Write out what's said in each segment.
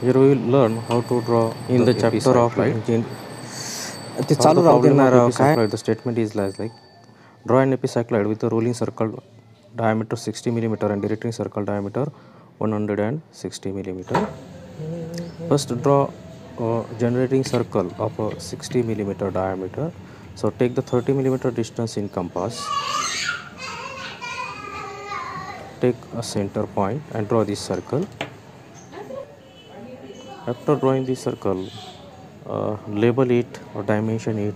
Here we will learn how to draw in the, chapter of epicycloid. engine. ते Solve चालू the Rahu problem देणार of काय epicycloid. The statement is as like draw an epicycloid with a rolling circle diameter 60 millimeter and directing circle diameter 160 millimeter. First draw a generating circle of a 60 millimeter diameter. So take the 30 millimeter distance in compass. Take a center point and draw this circle. After drawing the circle, uh, label it or dimension it.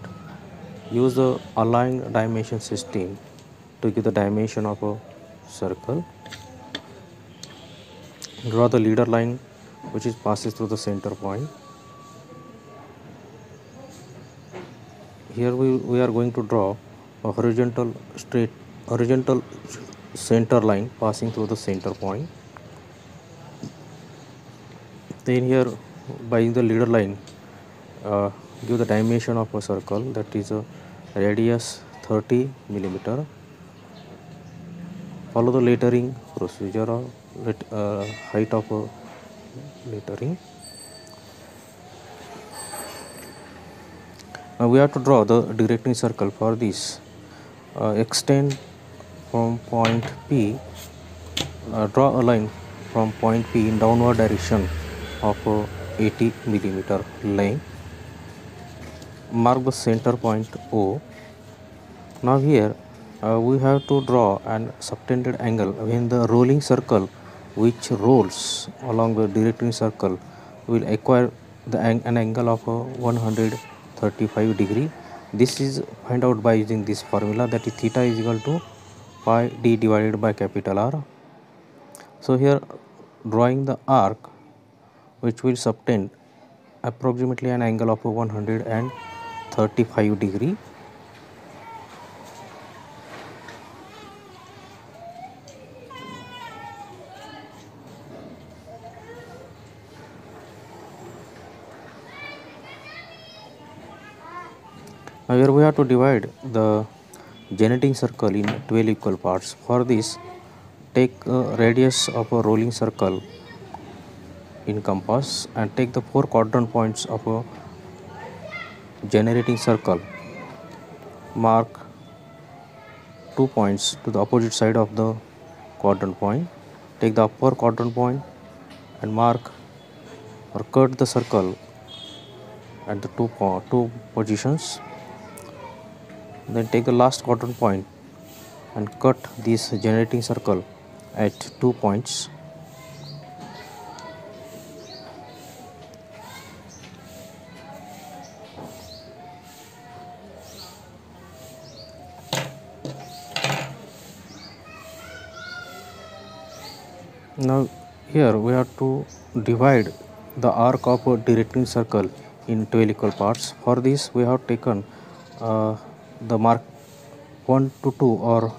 Use the align dimension system to give the dimension of a circle. Draw the leader line which is passes through the center point. Here we, we are going to draw a horizontal straight horizontal center line passing through the center point. Then here by the leader line uh, give the dimension of a circle that is a radius 30 millimeter. Follow the lettering procedure of let, uh, height of a lettering. Now we have to draw the directing circle for this. Uh, extend from point P uh, draw a line from point P in downward direction of uh, 80 millimeter length. Mark the center point O. Now here uh, we have to draw an subtended angle when the rolling circle which rolls along the directing circle will acquire the ang- an angle of uh, 135 degree. This is find out by using this formula that is theta is equal to pi d divided by capital R. So here drawing the arc which will subtend approximately an angle of 135 degree. Now here we have to divide the generating circle in 12 equal parts. For this take a radius of a rolling circle in compass and take the four quadrant points of a generating circle. Mark two points to the opposite side of the quadrant point. Take the upper quadrant point and mark or cut the circle at the two two positions. Then take the last quadrant point and cut this generating circle at two points now here we have to divide the arc of a directing circle in 12 equal parts. For this we have taken uh, the mark 1 to 2 or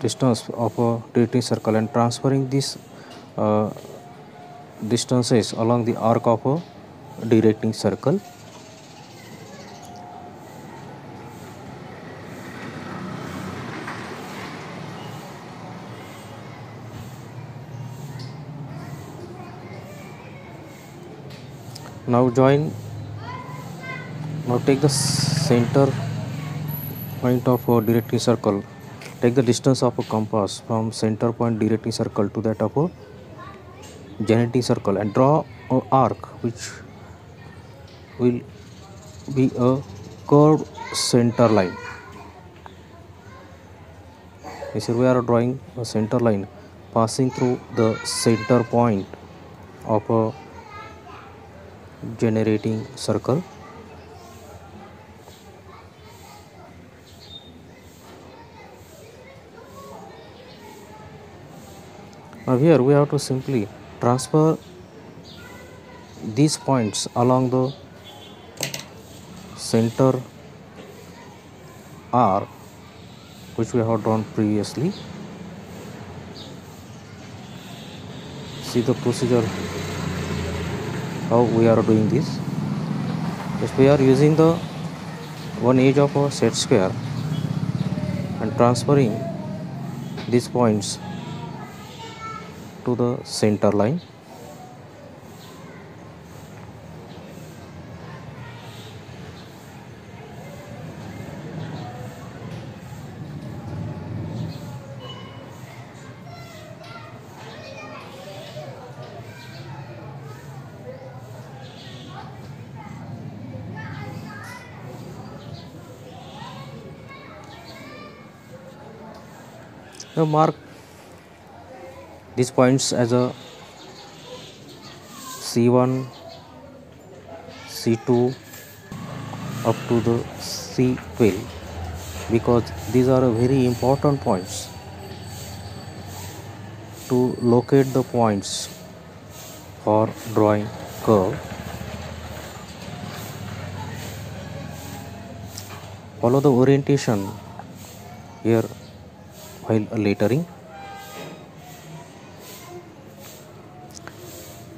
distance of a directing circle and transferring these uh, distances along the arc of a directing circle now join. Now take the center point of a directing circle. Take the distance of a compass from center point directing circle to that of a generating circle and draw a arc which will be a curved center line. Yes, we are drawing a center line passing through the center point of a generating circle. Now here we have to simply transfer these points along the center R which we have drawn previously. See the procedure how we are doing this. If we are using the one edge of a set square and transferring these points to the center line Now mark. These points as a C1, C2 up to the C12 because these are very important points to locate the points for drawing curve. Follow the orientation here while lettering.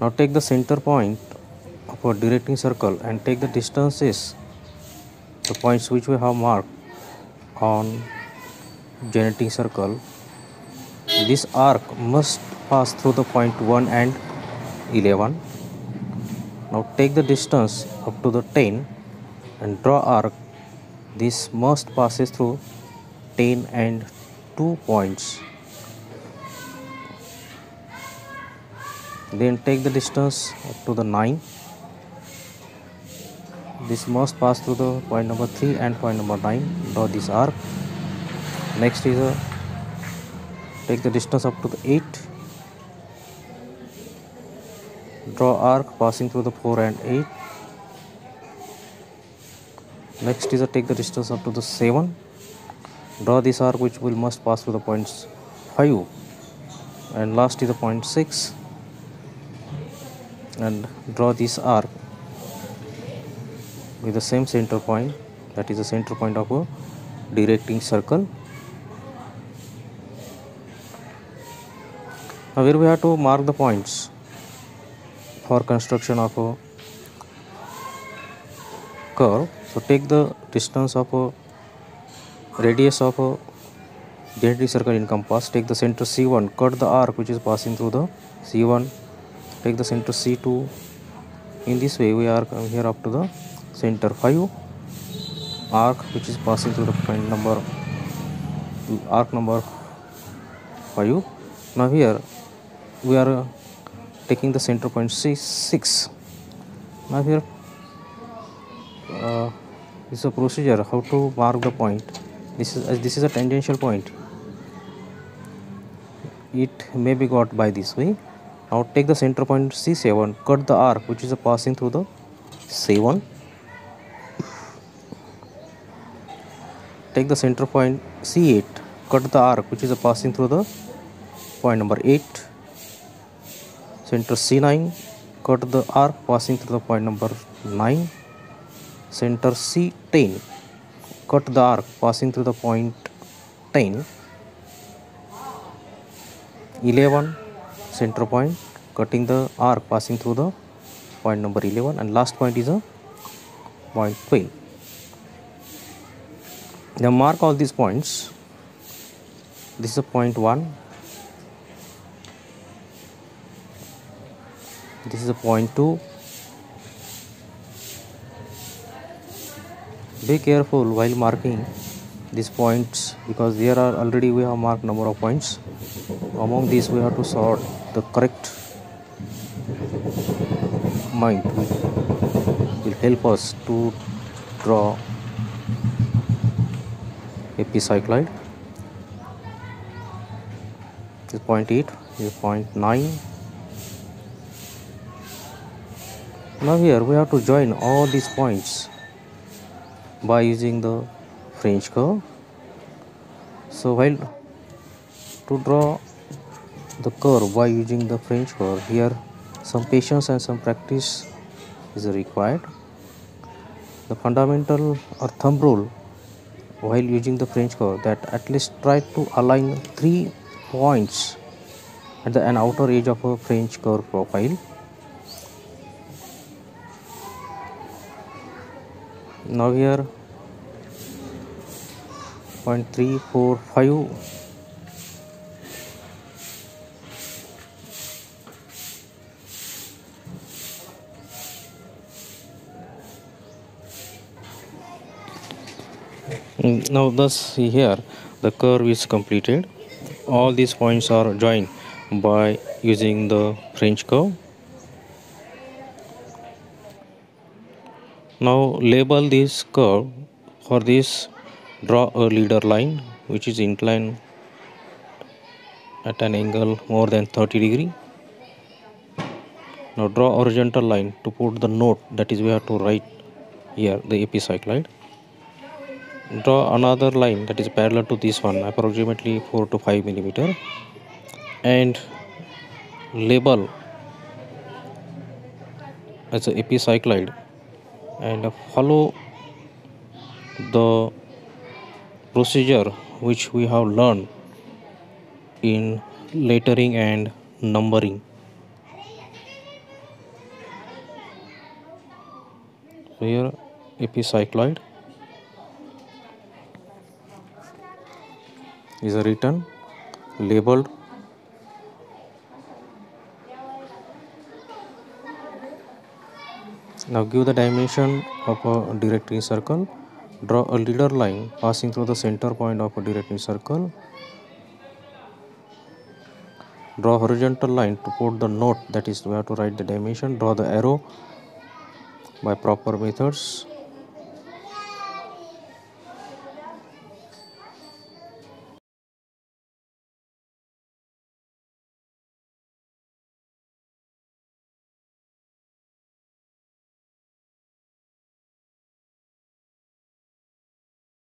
Now take the center point of a directing circle and take the distances, the points which we have marked on generating circle. This arc must pass through the point 1 and 11. Now take the distance up to the 10 and draw arc. This must passes through 10 and 2 points. Then take the distance up to the 9 this must pass through the point number 3 and point number 9 draw this arc next is a take the distance up to the 8 draw arc passing through the 4 and 8 next is a take the distance up to the 7 draw this arc which will must pass through the points 5 and last is the point 6 and draw this arc with the same center point. That is the center point of a directing circle. Now here we have to mark the points for construction of a curve. So take the distance of a radius of a geometric circle in compass take the center c1 cut the arc which is passing through the c1 take the center c2 in this way we are here up to the center 5 arc which is passing through the point number arc number 5 now here we are taking the center point c6 now here uh, is a procedure how to mark the point this is as this is a tangential point. It may be got by this way. Now take the center point c7 cut the arc which is passing through the c1 take the center point c8 cut the arc which is passing through the point number 8 center c9 cut the arc passing through the point number 9 center c10 cut the arc passing through the point 10 11 center point cutting the arc passing through the point number 11 and last point is a point 12 now mark all these points. This is a point 1 this is a point 2 be careful while marking these points because there are already we have marked number of points. Among these we have to sort the correct mind will help us to draw a epicycloid. This is point 8 this is point 9 now here we have to join all these points by using the French curve. So while to draw the curve by using the French curve here some patience and some practice is required. The fundamental or thumb rule while using the French curve that at least try to align three points at the an outer edge of a French curve profile. now here 0.345 now thus see here the curve is completed. All these points are joined by using the French curve. Now label this curve. For this draw a leader line which is inclined at an angle more than 30 degree. Now draw horizontal line to put the note that is we have to write here the epicycloid draw another line that is parallel to this one approximately 4 to 5 millimeter and label as a epicycloid and follow the procedure which we have learned in lettering and numbering. Here epicycloid is a written labeled now give the dimension of a directing circle. Draw a leader line passing through the center point of a directing circle. Draw horizontal line to put the note that is we have to write the dimension. Draw the arrow by proper methods